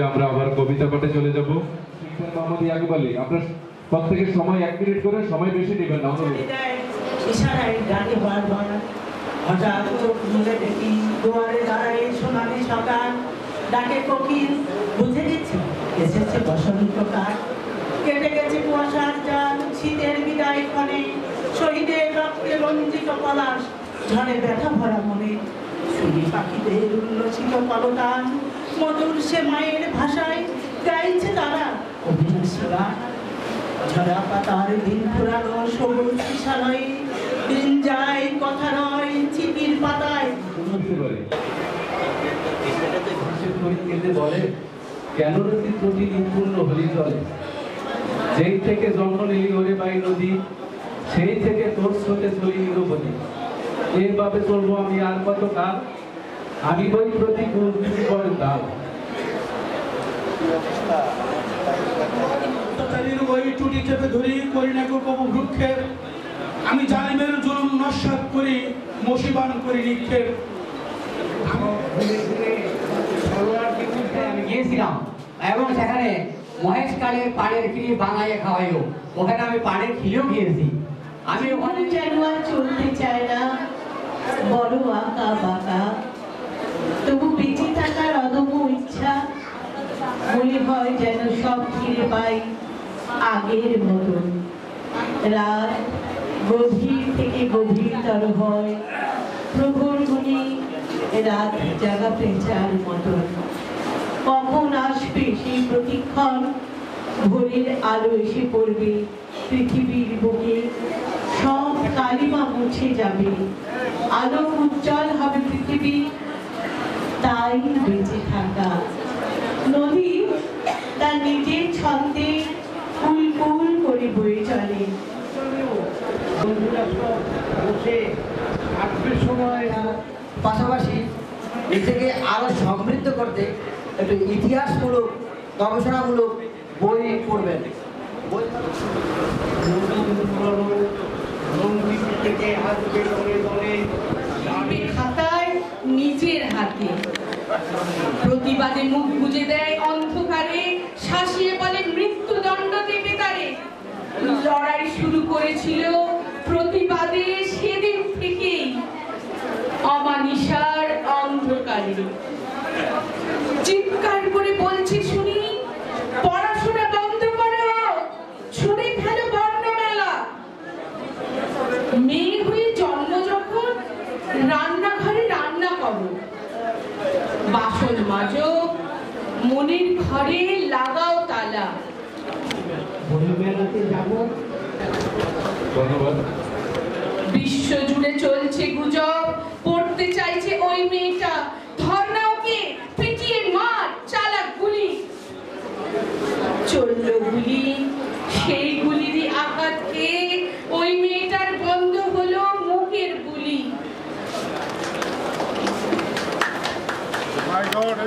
আমরা আবার কবিতা পাঠে চলে যাব। মোহাম্মদ ইয়াকুব আলী আপনার প্রত্যেকের সময় এক মিনিট করে, সময় বেশি নেবেন না। ইশারায় ডাকে বারবার হঠাৎ চোখ দেখি, দুয়ারে দাঁড়ায় সোনালি সকাল ডাকে কোকিল বুঝে গেছি, এসেছে বসন্ত কাল কেটে গেছে কুয়াশার জাল, শীতের বিদায় ক্ষণে শহীদের রক্তে রঞ্জিত পলাশ, ঝড়ে ব্যথা ভরা মনে। শুনি পাখিদের উল্লসিত কলতান মধুর সে মায়ের ভাষায় গাইছে তারা। অভিনয় গান ঝরা পাতার দিন পুরানো সবুজ কিশালয়ে দিন যায় কথা নয় চিঠির পাতায়। বলে কেন রে চিত্রটি নিপূর্ণ হলি চলে থেকে জন্ম নিলি ওরে বাই নদী, সেই থেকে তোর স্রোতে চলি নিরবধি এইভাবে চলবো আমি আর কত কাল আমি বই প্রতিকূল তুমি বড় দাও ওই টুটি চেপে ধরি করি না কব বৃক্ষের আমি জালিমের জুলুম নস্বাত করি মসিবান করি নিক্ষেপ। আমি গিয়েছিলাম এবং সেখানে মহেশ কালের পাড়ের খিলি বাঙাইয়ে খাওয়াইও। ওখানে আমি পাড়ের খিলিও খেয়েছি আমি ওখানে আর চলতে চায় না। হয় যেন সব ফিরে পাই আগের মতন। রাত গভীর থেকে গভীরতর হয়। প্রভুর গুণে রাত জাগা পেঁচার মতন। কখন আসবে সেই প্রতিক্ষণ? ভোরের আলো এসে পড়বে পৃথিবীর বুকে। সব কালিমা মুছে যাবে। আলো উজ্জ্বল হবে পৃথিবী। তাই বেঁচে থাকা নদী তার নিজের ছন্দে কুল কুল করে বয়ে চলে বন্ধুরা সব পাশাপাশি নিজেকে আরও সমৃদ্ধ করতে একটু ইতিহাসমূলক, গবেষণামূলক বই পড়বেন। বই থেকে খাতায় নিজের হাতে। প্রতিবাদে মুখ বুজে দেয় অন্ধকারে, শাসিয়ে বলে মৃত্যুদণ্ড দেবে তারে। লড়াই শুরু করেছিল প্রতিবাদে সেদিন থেকেই অমানিসার অন্ধকারে। চিৎকার করে বলছে শুনি পড়াশোনা বন্ধ করো ছুড়ে ফেলো বর্ণমেলা। মেয়ে হয়ে জন্ম যখন রান্নাঘরে রান্না করো বাসন মাজো মনের ঘরে লাগাও তালা। ধন্যবাদ। বিশ্ব জুড়ে চলছে গুজব। পড়তে চাইছে ওই মেয়েটা। ধর্না ওকে পিটিয়ে মার চালাক গুলি? চলল গুলি। সেই গুলিরই আঘাত খেয়ে ওই মেয়েটার বন্ধ হলো মুখের গুলি।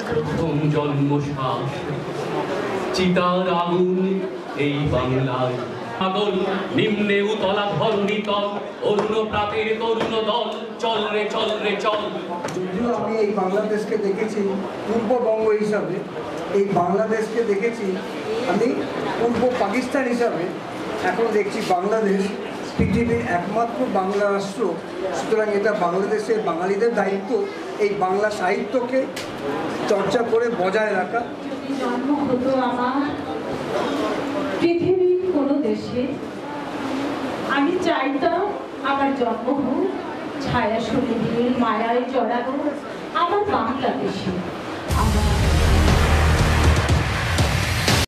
প্রথম জন্ম শ্বাস চিতার আগুন এই বাংলায় পাগল নিম্নে উতলা ধরণী তল অরুণ প্রাতের তরুণ দল। চল রে চল রে চল। যদিও আমি এই বাংলাদেশকে দেখেছি পূর্ববঙ্গ হিসাবে এই বাংলাদেশকে দেখেছি আমি পূর্ব পাকিস্তান হিসাবে এখন দেখছি বাংলাদেশ পৃথিবীর একমাত্র বাংলা রাষ্ট্র। সুতরাং এটা বাংলাদেশের বাঙালিদের দায়িত্ব এই বাংলা সাহিত্যকে চর্চা করে বজায় রাখা। যদি জন্ম হতো আমার পৃথিবীর কোনো দেশে আমি চাইতাম আমার জন্ম হোক ছায়া শরীরের মায়ায় জড়ানো আমার বাংলাদেশে। আমার